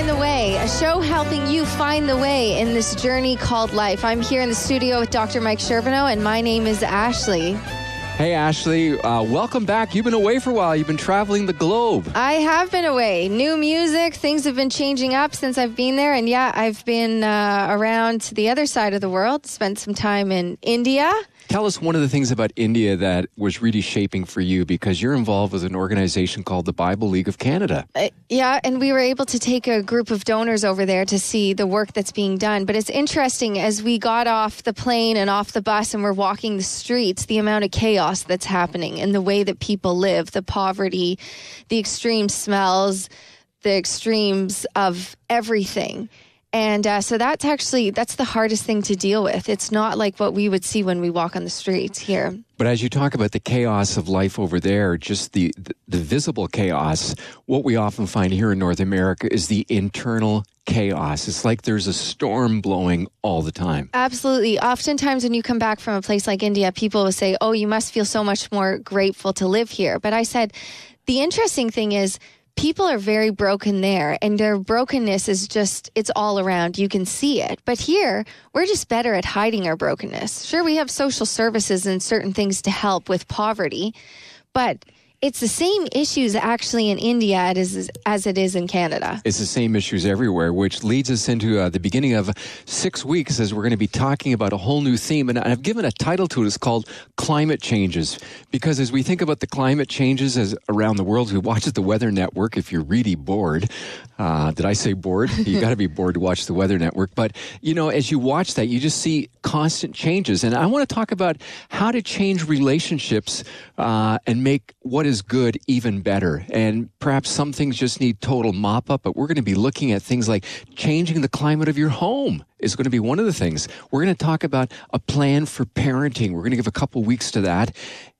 Find the Way, a show helping you find the way in this journey called life. I'm here in the studio with Dr. Mike Sherbino, and my name is Ashley. Hey, Ashley, uh, welcome back. You've been away for a while. You've been traveling the globe. I have been away. New music, things have been changing up since I've been there. And yeah, I've been uh, around to the other side of the world, spent some time in India. Tell us one of the things about India that was really shaping for you because you're involved with an organization called the Bible League of Canada. Uh, yeah, and we were able to take a group of donors over there to see the work that's being done. But it's interesting as we got off the plane and off the bus and we're walking the streets, the amount of chaos that's happening and the way that people live, the poverty, the extreme smells, the extremes of everything and uh, so that's actually that's the hardest thing to deal with. It's not like what we would see when we walk on the streets here. But as you talk about the chaos of life over there just the, the, the visible chaos what we often find here in north america is the internal chaos. It's like there's a storm blowing all the time. Absolutely. Oftentimes when you come back from a place like india people will say oh you must feel so much more grateful to live here. But i said the interesting thing is people are very broken there and their brokenness is just it's all around. You can see it. But here we're just better at hiding our brokenness. Sure we have social services and certain things to help with poverty but it's the same issues actually in India as, as it is in Canada. It's the same issues everywhere, which leads us into uh, the beginning of six weeks as we're going to be talking about a whole new theme. And I've given a title to it. It's called Climate Changes. Because as we think about the climate changes as around the world, we watch the Weather Network. If you're really bored, uh, did I say bored? You got to be bored to watch the Weather Network. But, you know, as you watch that, you just see constant changes. And I want to talk about how to change relationships uh, and make what good even better. And perhaps some things just need total mop up, but we're going to be looking at things like changing the climate of your home is going to be one of the things. We're going to talk about a plan for parenting. We're going to give a couple weeks to that.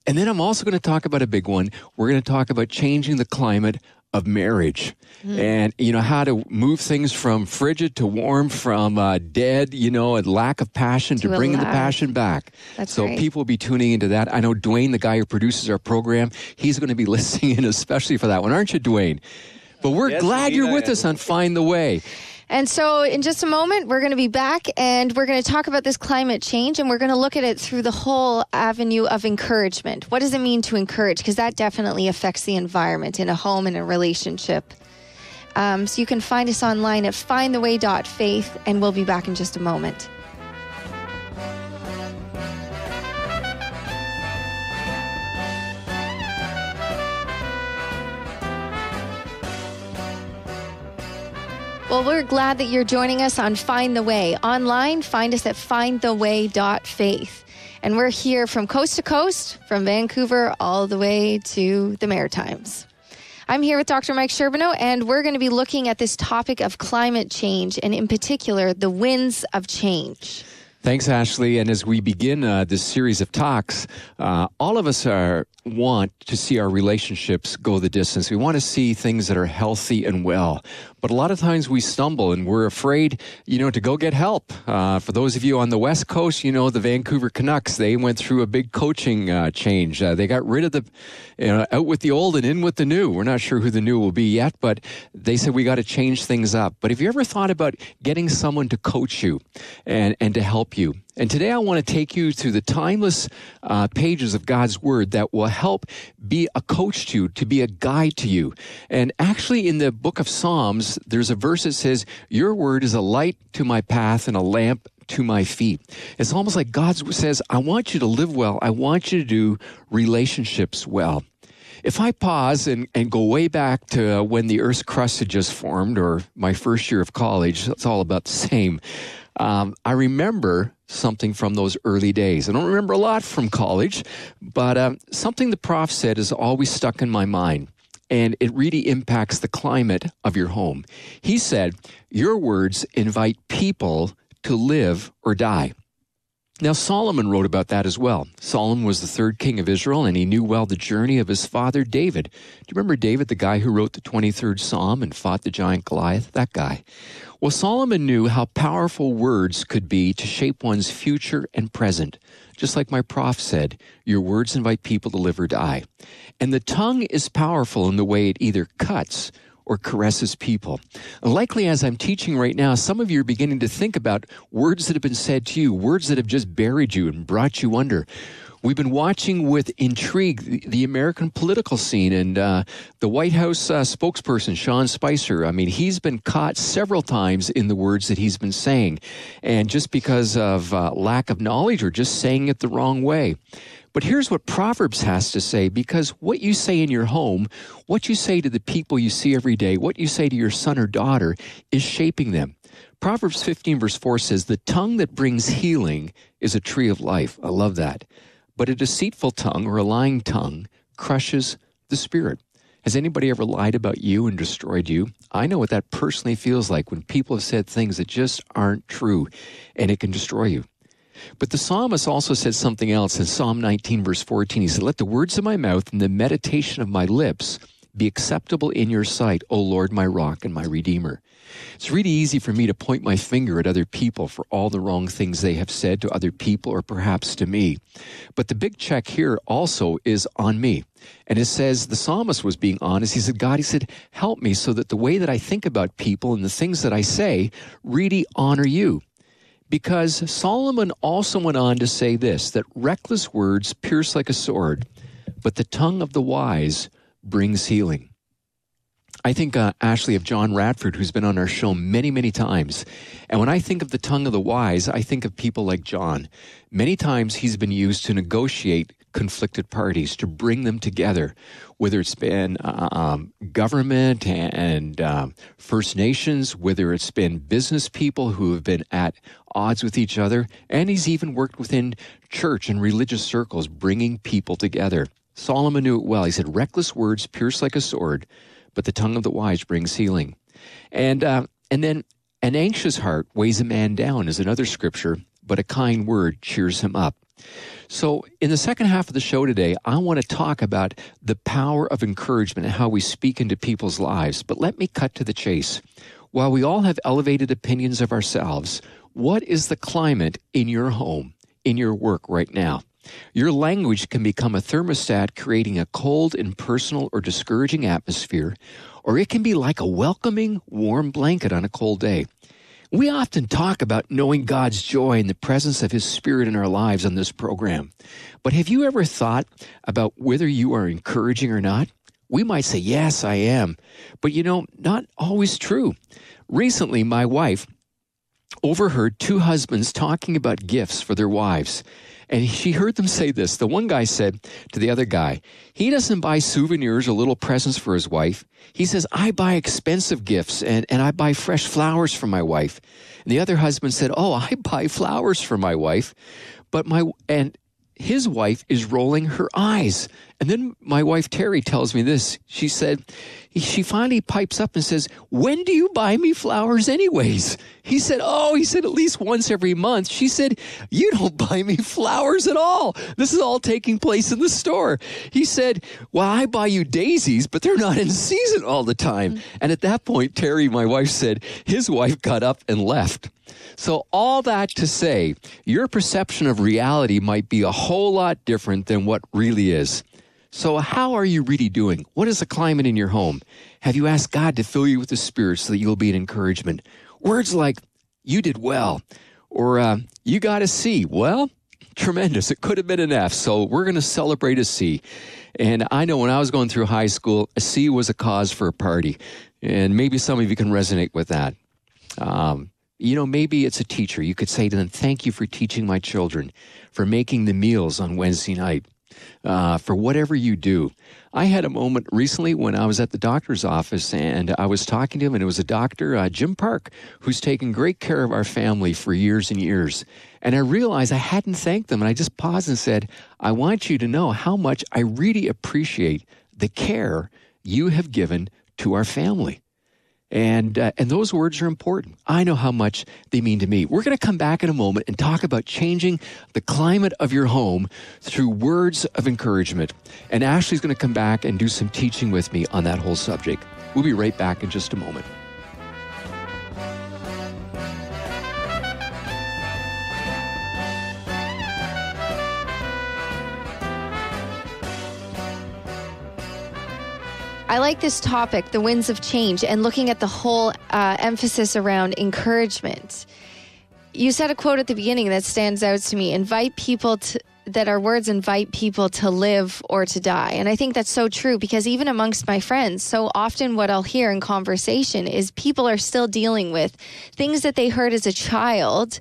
And then I'm also going to talk about a big one. We're going to talk about changing the climate of marriage. Mm. and you know how to move things from frigid to warm from uh, dead you know and lack of passion to, to bring the passion back. That's so right. people will be tuning into that. I know dwayne the guy who produces our program he's going to be listening in especially for that one. Aren't you dwayne? But we're yes, glad you're with us on find the way and so, in just a moment, we're going to be back and we're going to talk about this climate change and we're going to look at it through the whole avenue of encouragement. What does it mean to encourage? Because that definitely affects the environment in a home and a relationship. Um, so, you can find us online at findtheway.faith, and we'll be back in just a moment. Well, we're glad that you're joining us on Find the Way. Online, find us at findtheway.faith. And we're here from coast to coast, from Vancouver all the way to the Maritimes. I'm here with Dr. Mike Sherbino, and we're going to be looking at this topic of climate change, and in particular, the winds of change. Thanks, Ashley. And as we begin uh, this series of talks, uh, all of us are want to see our relationships go the distance. We want to see things that are healthy and well. But a lot of times we stumble and we're afraid, you know, to go get help. Uh, for those of you on the West Coast, you know, the Vancouver Canucks, they went through a big coaching uh, change. Uh, they got rid of the, you know, out with the old and in with the new. We're not sure who the new will be yet, but they said we got to change things up. But have you ever thought about getting someone to coach you and, and to help you? And today I want to take you to the timeless uh, pages of God's Word that will help be a coach to you, to be a guide to you. And actually, in the book of Psalms, there's a verse that says, Your Word is a light to my path and a lamp to my feet. It's almost like God says, I want you to live well. I want you to do relationships well. If I pause and, and go way back to when the Earth's crust had just formed, or my first year of college, it's all about the same. Um, I remember something from those early days. I don't remember a lot from college, but uh, something the prof said is always stuck in my mind. And it really impacts the climate of your home. He said, Your words invite people to live or die. Now, Solomon wrote about that as well. Solomon was the third king of Israel, and he knew well the journey of his father David. Do you remember David, the guy who wrote the 23rd Psalm and fought the giant Goliath? That guy. Well, Solomon knew how powerful words could be to shape one's future and present. Just like my prof said, your words invite people to live or die. And the tongue is powerful in the way it either cuts or caresses people. Likely, as I'm teaching right now, some of you are beginning to think about words that have been said to you, words that have just buried you and brought you under. We've been watching with intrigue the, the American political scene and uh, the White House uh, spokesperson, Sean Spicer. I mean, he's been caught several times in the words that he's been saying, and just because of uh, lack of knowledge or just saying it the wrong way. But here's what Proverbs has to say because what you say in your home, what you say to the people you see every day, what you say to your son or daughter is shaping them. Proverbs 15, verse 4 says, The tongue that brings healing is a tree of life. I love that. But a deceitful tongue or a lying tongue crushes the spirit. Has anybody ever lied about you and destroyed you? I know what that personally feels like when people have said things that just aren't true and it can destroy you. But the psalmist also said something else in Psalm 19, verse 14. He said, Let the words of my mouth and the meditation of my lips be acceptable in your sight, O Lord, my rock and my redeemer. It's really easy for me to point my finger at other people for all the wrong things they have said to other people or perhaps to me. But the big check here also is on me. And it says the psalmist was being honest. He said, God, he said, help me so that the way that I think about people and the things that I say really honor you. Because Solomon also went on to say this that reckless words pierce like a sword, but the tongue of the wise brings healing. I think, uh, Ashley, of John Radford, who's been on our show many, many times. And when I think of the tongue of the wise, I think of people like John. Many times he's been used to negotiate conflicted parties, to bring them together, whether it's been uh, um, government and um, First Nations, whether it's been business people who have been at odds with each other, and he's even worked within church and religious circles, bringing people together. Solomon knew it well. He said, Reckless words pierce like a sword but the tongue of the wise brings healing. And uh, and then an anxious heart weighs a man down is another scripture, but a kind word cheers him up. So, in the second half of the show today, I want to talk about the power of encouragement and how we speak into people's lives. But let me cut to the chase. While we all have elevated opinions of ourselves, what is the climate in your home, in your work right now? Your language can become a thermostat, creating a cold, impersonal, or discouraging atmosphere, or it can be like a welcoming, warm blanket on a cold day. We often talk about knowing God's joy and the presence of His Spirit in our lives on this program. But have you ever thought about whether you are encouraging or not? We might say, Yes, I am. But you know, not always true. Recently, my wife overheard two husbands talking about gifts for their wives. And she heard them say this. The one guy said to the other guy, he doesn't buy souvenirs or little presents for his wife. He says, I buy expensive gifts and, and I buy fresh flowers for my wife. And the other husband said, Oh, I buy flowers for my wife. But my, and his wife is rolling her eyes. And then my wife Terry tells me this. She said, she finally pipes up and says, When do you buy me flowers, anyways? He said, Oh, he said, at least once every month. She said, You don't buy me flowers at all. This is all taking place in the store. He said, Well, I buy you daisies, but they're not in season all the time. Mm-hmm. And at that point, Terry, my wife, said, His wife got up and left. So, all that to say, your perception of reality might be a whole lot different than what really is. So, how are you really doing? What is the climate in your home? Have you asked God to fill you with the Spirit so that you'll be an encouragement? Words like, you did well, or uh, you got a C. Well, tremendous. It could have been an F. So, we're going to celebrate a C. And I know when I was going through high school, a C was a cause for a party. And maybe some of you can resonate with that. Um, you know, maybe it's a teacher. You could say to them, Thank you for teaching my children, for making the meals on Wednesday night uh, for whatever you do. I had a moment recently when I was at the doctor's office and I was talking to him, and it was a doctor, uh, Jim Park, who's taken great care of our family for years and years. And I realized I hadn't thanked them, and I just paused and said, I want you to know how much I really appreciate the care you have given to our family. And, uh, and those words are important. I know how much they mean to me. We're going to come back in a moment and talk about changing the climate of your home through words of encouragement. And Ashley's going to come back and do some teaching with me on that whole subject. We'll be right back in just a moment. I like this topic, the winds of change, and looking at the whole uh, emphasis around encouragement. You said a quote at the beginning that stands out to me invite people to. That our words invite people to live or to die. And I think that's so true because even amongst my friends, so often what I'll hear in conversation is people are still dealing with things that they heard as a child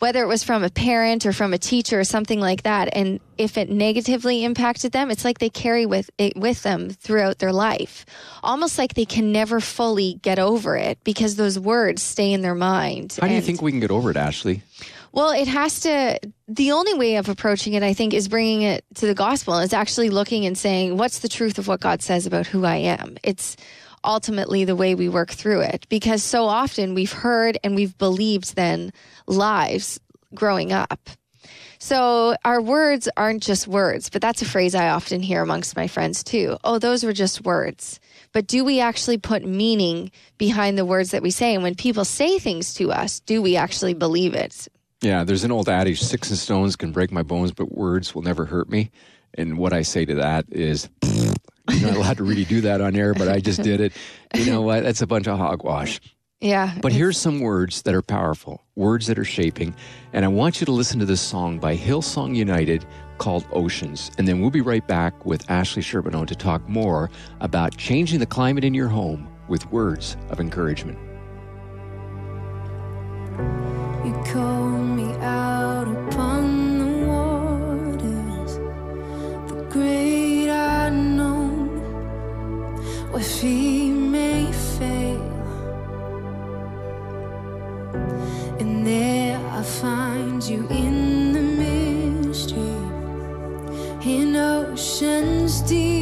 whether it was from a parent or from a teacher or something like that. And if it negatively impacted them, it's like they carry with it with them throughout their life. Almost like they can never fully get over it because those words stay in their mind. How do you think we can get over it, Ashley? Well, it has to. The only way of approaching it, I think, is bringing it to the gospel. Is actually looking and saying, "What's the truth of what God says about who I am?" It's ultimately the way we work through it because so often we've heard and we've believed then lives growing up. So our words aren't just words, but that's a phrase I often hear amongst my friends too. Oh, those were just words. But do we actually put meaning behind the words that we say? And when people say things to us, do we actually believe it? Yeah, there's an old adage sticks and stones can break my bones, but words will never hurt me. And what I say to that is, you're not allowed to really do that on air, but I just did it. You know what? That's a bunch of hogwash. Yeah. But here's some words that are powerful, words that are shaping. And I want you to listen to this song by Hillsong United called Oceans. And then we'll be right back with Ashley Sherbino to talk more about changing the climate in your home with words of encouragement. Great unknown, where feet may fail. And there I find you in the mystery, in oceans deep.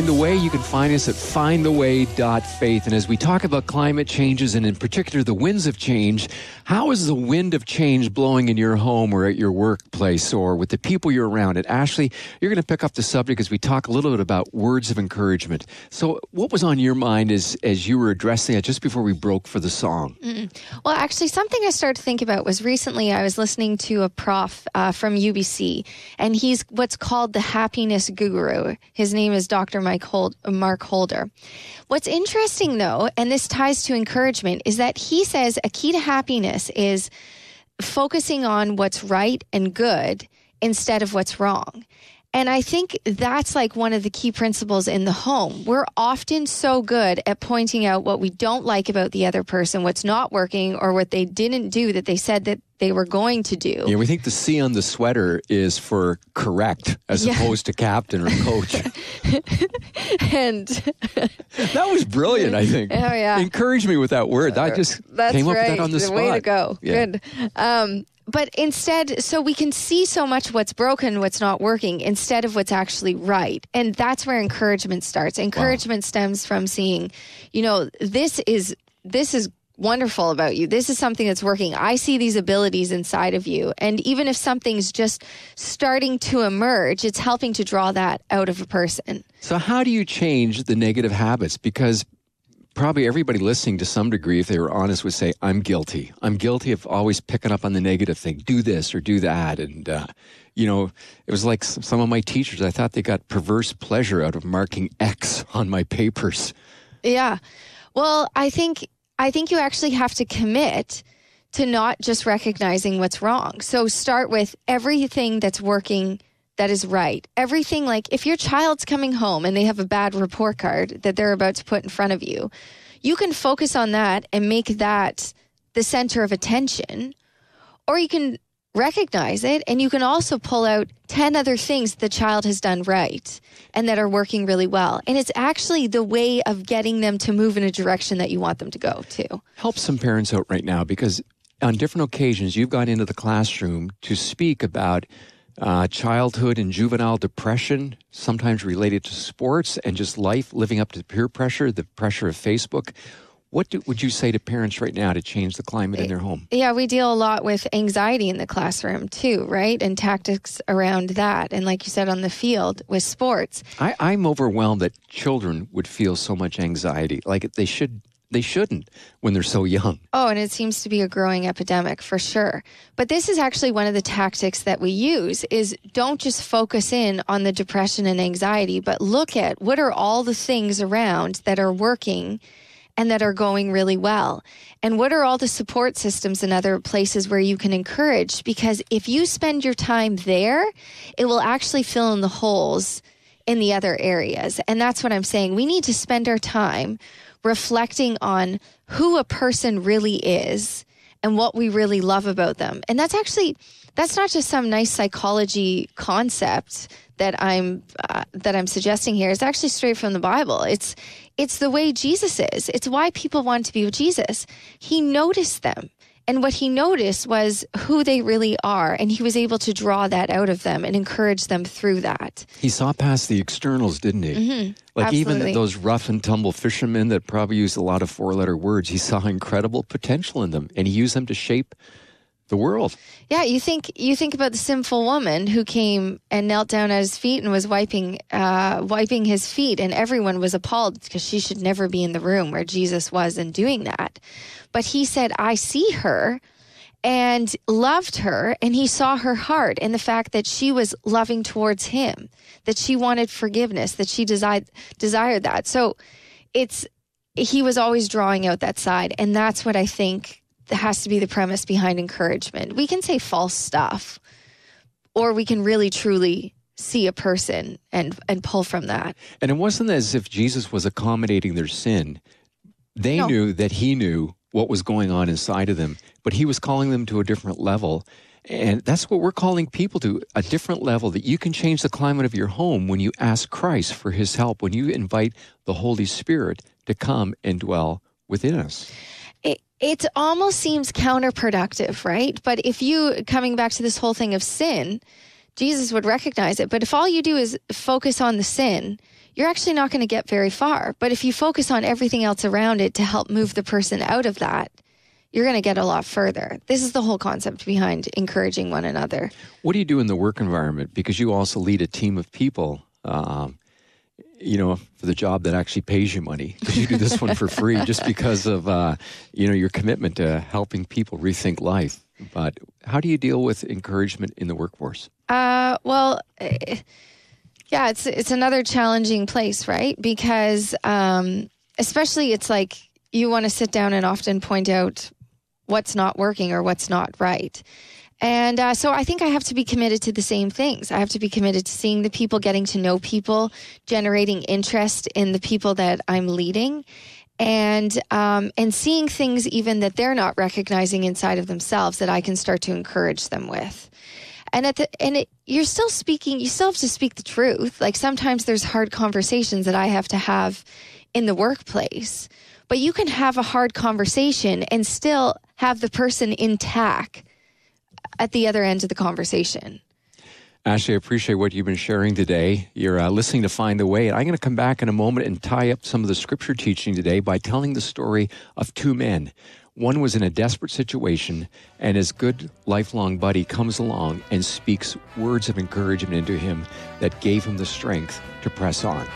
Find the Way. You can find us at findtheway.faith. And as we talk about climate changes and in particular the winds of change, how is the wind of change blowing in your home or at your workplace or with the people you're around? And Ashley, you're going to pick up the subject as we talk a little bit about words of encouragement. So, what was on your mind as, as you were addressing it just before we broke for the song? Well, actually, something I started to think about was recently I was listening to a prof uh, from UBC, and he's what's called the happiness guru. His name is Dr. Mike Hold, Mark Holder. What's interesting though, and this ties to encouragement, is that he says a key to happiness is focusing on what's right and good instead of what's wrong. And I think that's like one of the key principles in the home. We're often so good at pointing out what we don't like about the other person, what's not working, or what they didn't do that they said that they were going to do. Yeah, we think the C on the sweater is for correct as Yeah. opposed to captain or coach. And that was brilliant, I think. Oh, yeah. Encourage me with that word. I just That's came up right. with that on the spot. Way to go. Yeah. Good. Um, but instead, so we can see so much what's broken, what's not working, instead of what's actually right. And that's where encouragement starts. Encouragement stems from seeing, you know, this is this is wonderful about you. This is something that's working. I see these abilities inside of you. And even if something's just starting to emerge, it's helping to draw that out of a person. So, how do you change the negative habits? Because probably everybody listening to some degree, if they were honest, would say, I'm guilty. I'm guilty of always picking up on the negative thing. Do this or do that. And, uh, you know, it was like some of my teachers, I thought they got perverse pleasure out of marking X on my papers. Yeah. Well, I think I think you actually have to commit to not just recognizing what's wrong. So start with everything that's working that is right. Everything like if your child's coming home and they have a bad report card that they're about to put in front of you, you can focus on that and make that the center of attention or you can recognize it and you can also pull out 10 other things the child has done right and that are working really well and it's actually the way of getting them to move in a direction that you want them to go to Help some parents out right now because on different occasions you've gone into the classroom to speak about uh, childhood and juvenile depression, sometimes related to sports and just life, living up to peer pressure, the pressure of Facebook. What do, would you say to parents right now to change the climate in their home? yeah we deal a lot with anxiety in the classroom too right and tactics around that and like you said on the field with sports I, I'm overwhelmed that children would feel so much anxiety. Like they should, they shouldn't when they're so young. Oh, and it seems to be a growing epidemic for sure. But this is actually one of the tactics that we use is don't just focus in on the depression and anxiety, but look at what are all the things around that are working and that are going really well. And what are all the support systems and other places where you can encourage because if you spend your time there, it will actually fill in the holes in the other areas. And that's what I'm saying. We need to spend our time reflecting on who a person really is and what we really love about them. And that's actually that's not just some nice psychology concept that I'm uh, that I'm suggesting here. It's actually straight from the Bible. It's it's the way Jesus is. It's why people want to be with Jesus. He noticed them. And what he noticed was who they really are. And he was able to draw that out of them and encourage them through that. He saw past the externals, didn't he? Mm-hmm. Like even those rough and tumble fishermen that probably used a lot of four letter words, he saw incredible potential in them and he used them to shape the world. Yeah, you think you think about the sinful woman who came and knelt down at his feet and was wiping uh, wiping his feet, and everyone was appalled because she should never be in the room where Jesus was and doing that. But he said, "I see her." And loved her, and he saw her heart and the fact that she was loving towards him, that she wanted forgiveness, that she desired desired that. So, it's he was always drawing out that side, and that's what I think has to be the premise behind encouragement. We can say false stuff, or we can really truly see a person and and pull from that. And it wasn't as if Jesus was accommodating their sin. They No. knew that he knew what was going on inside of them, but he was calling them to a different level. And that's what we're calling people to a different level that you can change the climate of your home when you ask Christ for his help, when you invite the Holy Spirit to come and dwell within us. It it almost seems counterproductive, right? But if you coming back to this whole thing of sin, Jesus would recognize it. But if all you do is focus on the sin, you're actually not going to get very far. But if you focus on everything else around it to help move the person out of that, you're going to get a lot further. This is the whole concept behind encouraging one another. What do you do in the work environment? Because you also lead a team of people, um, you know, for the job that actually pays you money. Because you do this one for free, just because of uh, you know your commitment to helping people rethink life. But how do you deal with encouragement in the workforce? Uh, well, eh, Yeah, it's it's another challenging place, right? Because um, especially it's like you want to sit down and often point out what's not working or what's not right. And uh, so I think I have to be committed to the same things. I have to be committed to seeing the people, getting to know people, generating interest in the people that I'm leading, and um, and seeing things even that they're not recognizing inside of themselves that I can start to encourage them with and at the and it, you're still speaking you still have to speak the truth like sometimes there's hard conversations that i have to have in the workplace but you can have a hard conversation and still have the person intact at the other end of the conversation Ashley, I appreciate what you've been sharing today. You're uh, listening to Find the Way. And I'm going to come back in a moment and tie up some of the scripture teaching today by telling the story of two men. One was in a desperate situation, and his good lifelong buddy comes along and speaks words of encouragement into him that gave him the strength to press on.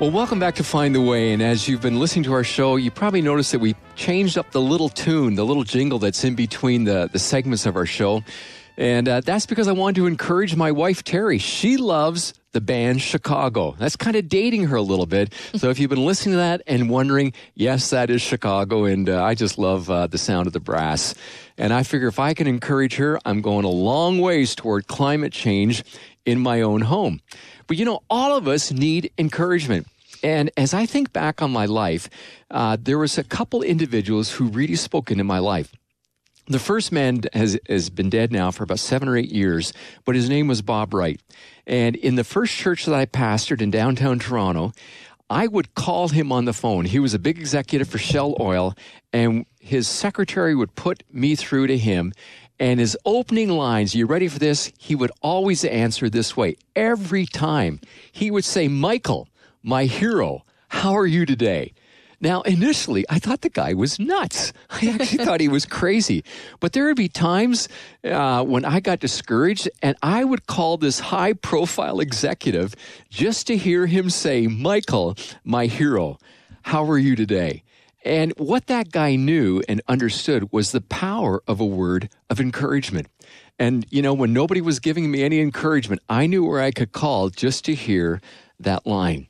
Well, welcome back to Find the Way. And as you've been listening to our show, you probably noticed that we changed up the little tune, the little jingle that's in between the, the segments of our show. And uh, that's because I wanted to encourage my wife, Terry. She loves the band Chicago. That's kind of dating her a little bit. So if you've been listening to that and wondering, yes, that is Chicago. And uh, I just love uh, the sound of the brass. And I figure if I can encourage her, I'm going a long ways toward climate change in my own home. But you know, all of us need encouragement. And as I think back on my life, uh, there was a couple individuals who really spoke into my life. The first man has, has been dead now for about seven or eight years, but his name was Bob Wright. And in the first church that I pastored in downtown Toronto, I would call him on the phone. He was a big executive for Shell Oil, and his secretary would put me through to him. And his opening lines, you ready for this? He would always answer this way every time. He would say, Michael, my hero, how are you today? Now, initially, I thought the guy was nuts. I actually thought he was crazy. But there would be times uh, when I got discouraged, and I would call this high profile executive just to hear him say, Michael, my hero, how are you today? And what that guy knew and understood was the power of a word of encouragement. And, you know, when nobody was giving me any encouragement, I knew where I could call just to hear that line.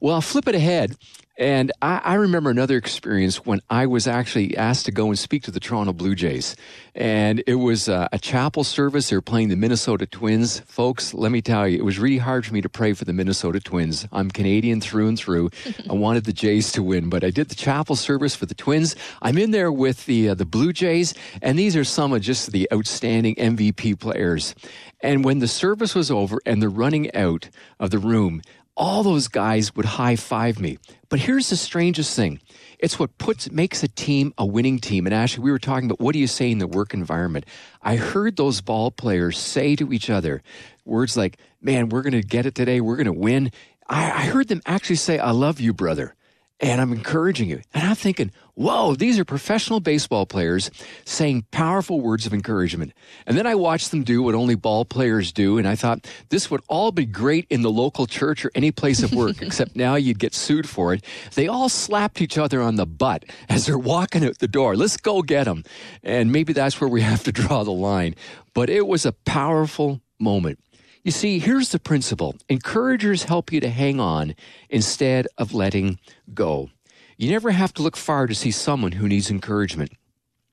Well, I'll flip it ahead. And I, I, remember another experience when I was actually asked to go and speak to the Toronto Blue Jays. And it was uh, a chapel service. They were playing the Minnesota Twins. Folks, let me tell you, it was really hard for me to pray for the Minnesota Twins. I'm Canadian through and through. I wanted the Jays to win, but I did the chapel service for the Twins. I'm in there with the, uh, the Blue Jays, and these are some of just the outstanding MVP players. And when the service was over and they're running out of the room, all those guys would high five me. But here's the strangest thing. It's what puts makes a team a winning team. And actually, we were talking about what do you say in the work environment? I heard those ball players say to each other words like, man, we're going to get it today. We're going to win. I, I heard them actually say, I love you, brother and I'm encouraging you. And I'm thinking, whoa, these are professional baseball players saying powerful words of encouragement. And then I watched them do what only ball players do. And I thought this would all be great in the local church or any place of work, except now you'd get sued for it. They all slapped each other on the butt as they're walking out the door. Let's go get them. And maybe that's where we have to draw the line. But it was a powerful moment. You see, here's the principle encouragers help you to hang on instead of letting go. You never have to look far to see someone who needs encouragement.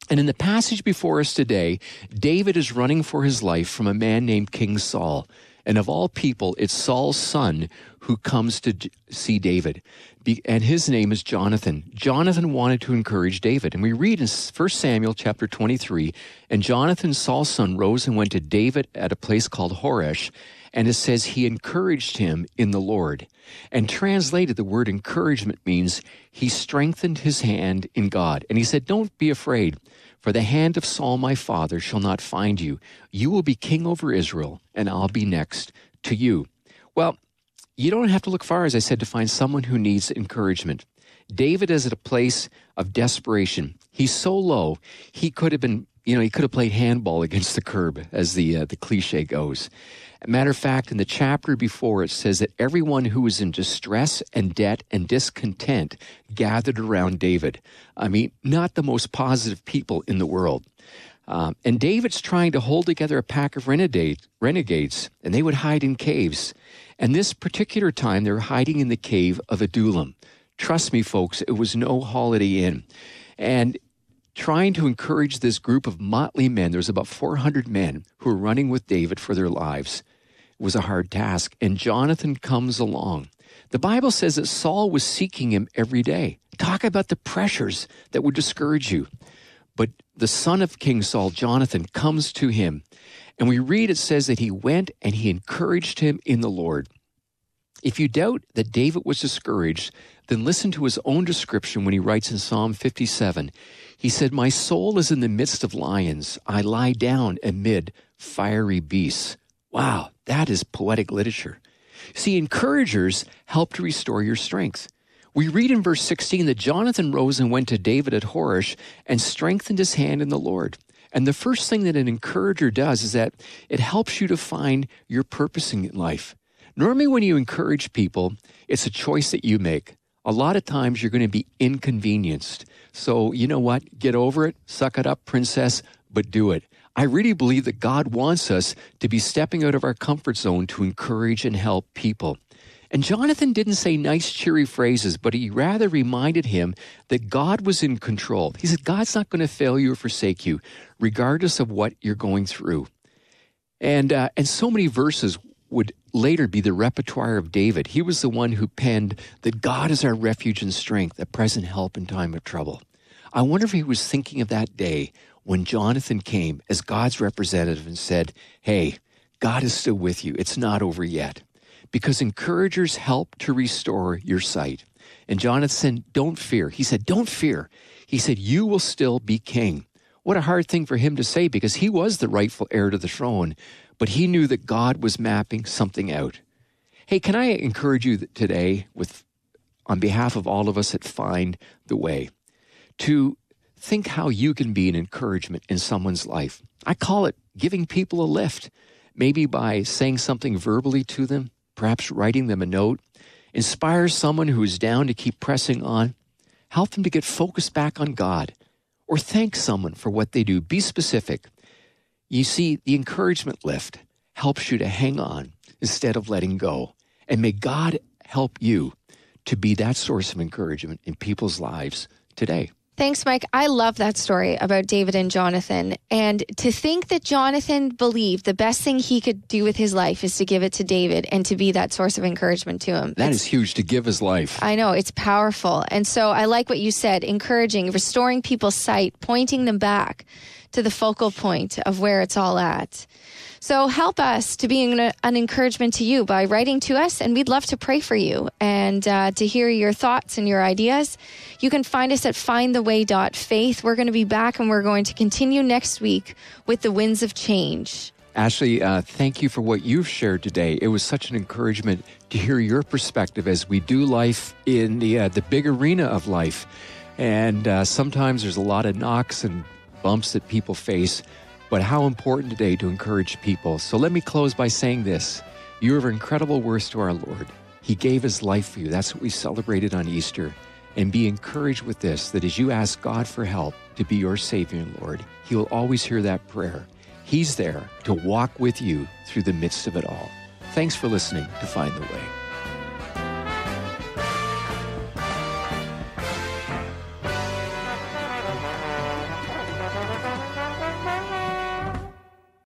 And in the passage before us today, David is running for his life from a man named King Saul. And of all people, it's Saul's son who comes to see David. And his name is Jonathan. Jonathan wanted to encourage David. And we read in 1 Samuel chapter 23, and Jonathan, Saul's son, rose and went to David at a place called Horesh. And it says he encouraged him in the Lord. And translated, the word encouragement means he strengthened his hand in God. And he said, Don't be afraid. For the hand of Saul my father shall not find you. You will be king over Israel, and I'll be next to you. Well, you don't have to look far, as I said, to find someone who needs encouragement. David is at a place of desperation. He's so low, he could have been you know, he could have played handball against the curb, as the uh, the cliche goes. Matter of fact, in the chapter before, it says that everyone who was in distress and debt and discontent gathered around David. I mean, not the most positive people in the world. Um, and David's trying to hold together a pack of renegade, renegades, and they would hide in caves. And this particular time, they were hiding in the cave of Adullam. Trust me, folks, it was no Holiday Inn. And trying to encourage this group of motley men, there's about 400 men who were running with David for their lives, was a hard task. And Jonathan comes along. The Bible says that Saul was seeking him every day. Talk about the pressures that would discourage you. But the son of King Saul, Jonathan, comes to him. And we read it says that he went and he encouraged him in the Lord. If you doubt that David was discouraged, then listen to his own description when he writes in Psalm 57. He said, My soul is in the midst of lions. I lie down amid fiery beasts. Wow, that is poetic literature. See, encouragers help to restore your strength. We read in verse 16 that Jonathan rose and went to David at Horesh and strengthened his hand in the Lord. And the first thing that an encourager does is that it helps you to find your purpose in life. Normally, when you encourage people, it's a choice that you make. A lot of times you're going to be inconvenienced. So, you know what? Get over it, suck it up, princess, but do it. I really believe that God wants us to be stepping out of our comfort zone to encourage and help people. And Jonathan didn't say nice, cheery phrases, but he rather reminded him that God was in control. He said, God's not going to fail you or forsake you, regardless of what you're going through. And, uh, and so many verses would later be the repertoire of David. He was the one who penned that God is our refuge and strength, a present help in time of trouble. I wonder if he was thinking of that day when Jonathan came as God's representative and said, Hey, God is still with you. It's not over yet. Because encouragers help to restore your sight. And Jonathan Don't fear. He said, Don't fear. He said, You will still be king. What a hard thing for him to say because he was the rightful heir to the throne, but he knew that God was mapping something out. Hey, can I encourage you today with on behalf of all of us at Find the Way to think how you can be an encouragement in someone's life. I call it giving people a lift, maybe by saying something verbally to them, perhaps writing them a note. Inspire someone who is down to keep pressing on. Help them to get focused back on God. Or thank someone for what they do. Be specific. You see, the encouragement lift helps you to hang on instead of letting go. And may God help you to be that source of encouragement in people's lives today. Thanks, Mike. I love that story about David and Jonathan. And to think that Jonathan believed the best thing he could do with his life is to give it to David and to be that source of encouragement to him. That is huge to give his life. I know, it's powerful. And so I like what you said encouraging, restoring people's sight, pointing them back to the focal point of where it's all at. So help us to be an, encouragement to you by writing to us, and we'd love to pray for you and uh, to hear your thoughts and your ideas. You can find us at findtheway.faith. We're going to be back and we're going to continue next week with the winds of change. Ashley, uh, thank you for what you've shared today. It was such an encouragement to hear your perspective as we do life in the uh, the big arena of life. And uh, sometimes there's a lot of knocks and bumps that people face, but how important today to encourage people. So let me close by saying this You are of incredible worth to our Lord. He gave his life for you. That's what we celebrated on Easter. And be encouraged with this that as you ask God for help to be your Savior and Lord, He will always hear that prayer. He's there to walk with you through the midst of it all. Thanks for listening to Find the Way.